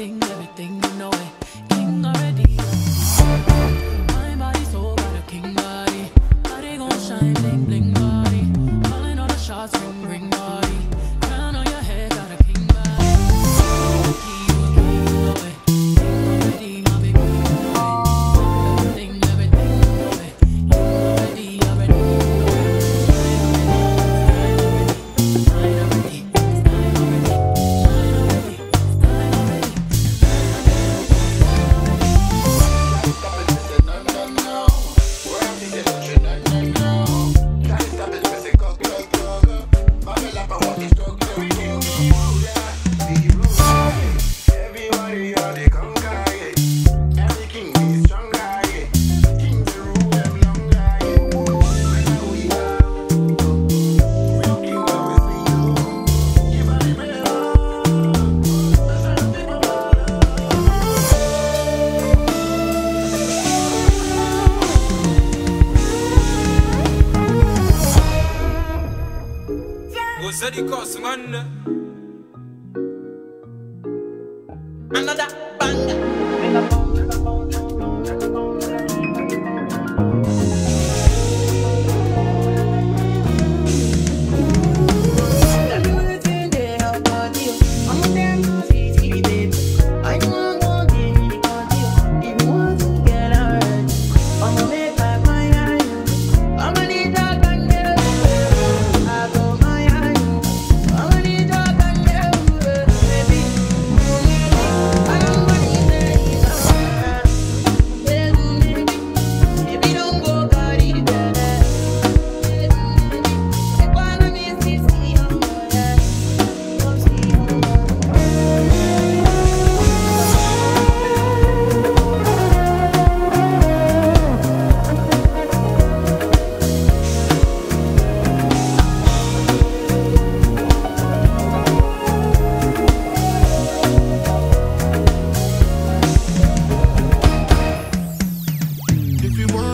everything, everything, you know it. Said the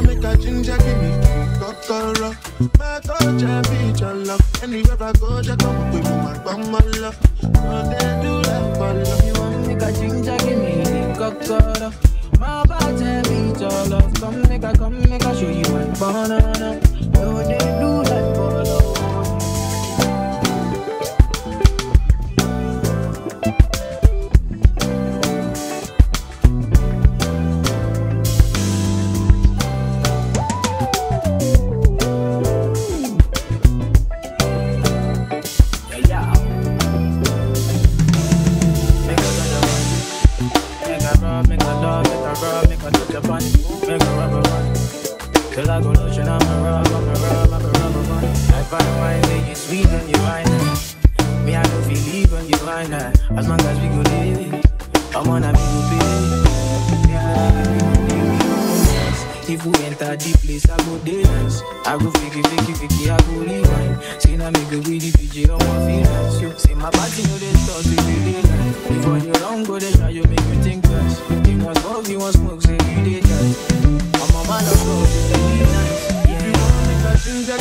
make a ginger, give me kokoro. My touch and beat your love. Anywhere I go, just come with my bum, love. One day do that for love. You make a ginger, give me cocoa. My body beat your love. Come make a, come make a show you my banana. No, they do it. Make a love, make a rub, make a touch upon it. Make a rub upon it. Till I go lotion, I'm a rub, I'm a rub, I'm a rub upon it. I find wine, make it sweet when you find it. Me, I don't feel leave when you find that. As long as we go live, I'm on a big pay. If we enter the place, I go dance. I go fiki, fiki, fiki, I go rewind. See now me go with the PJ on my feel nice. You see my body, you they start to be daylight. Before you run, go they try, you make me think twice. You want smoke, you want smoke, say you did that. I'm a man of God, you say you nice. Yeah, Make a ginger,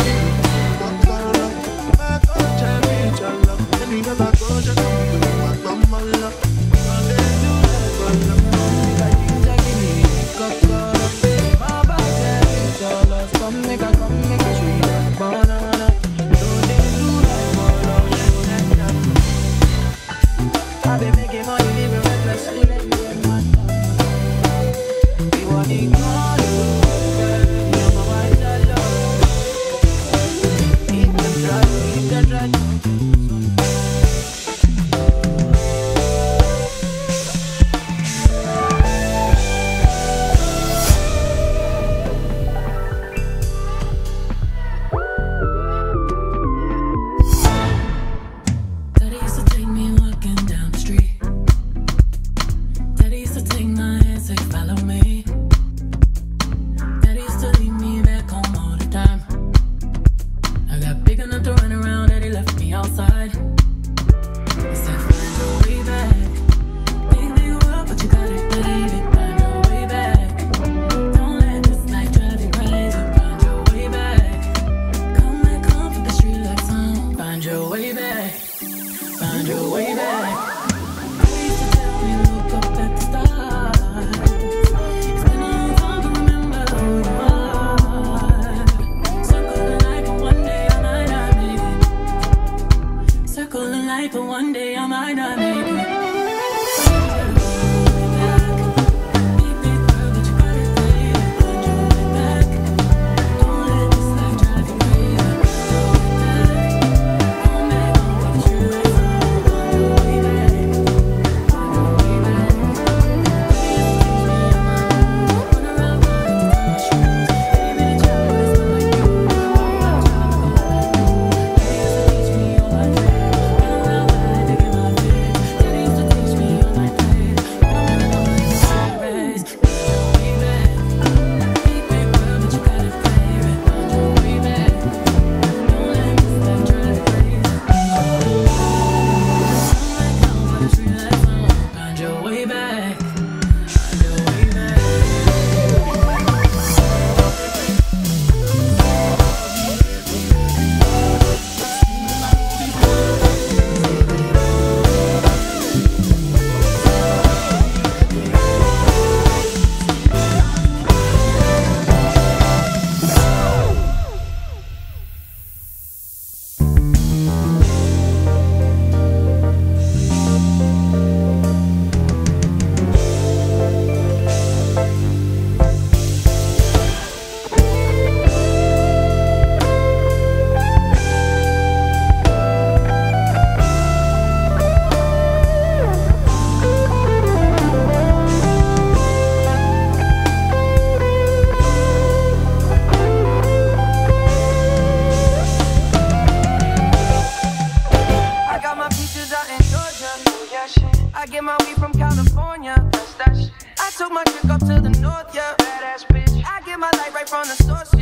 to the north, yeah. Badass bitch. I get my light right from the source.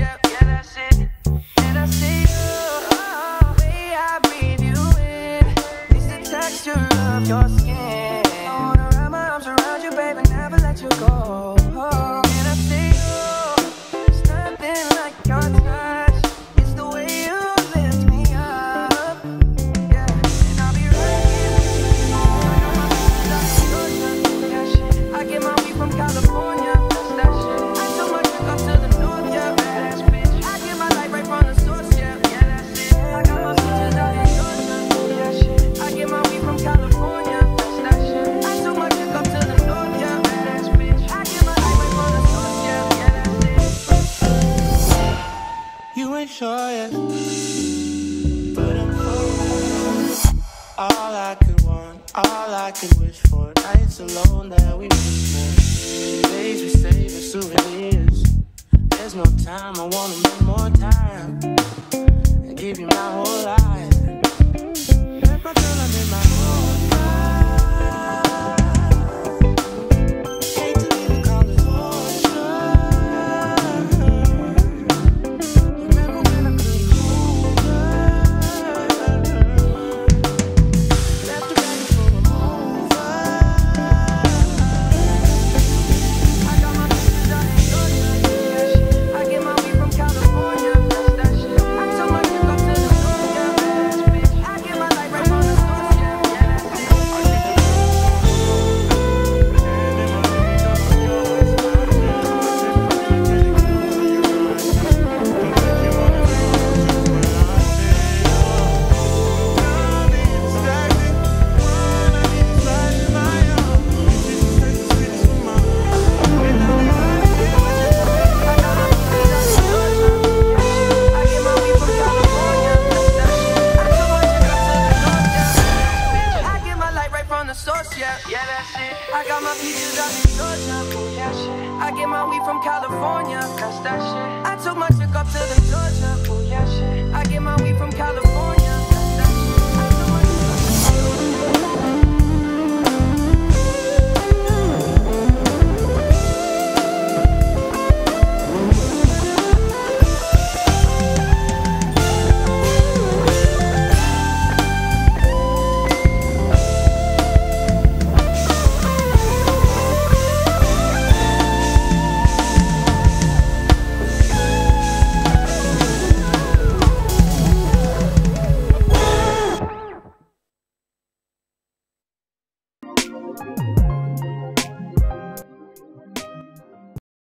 no time. I wanna make more time and give you my whole life.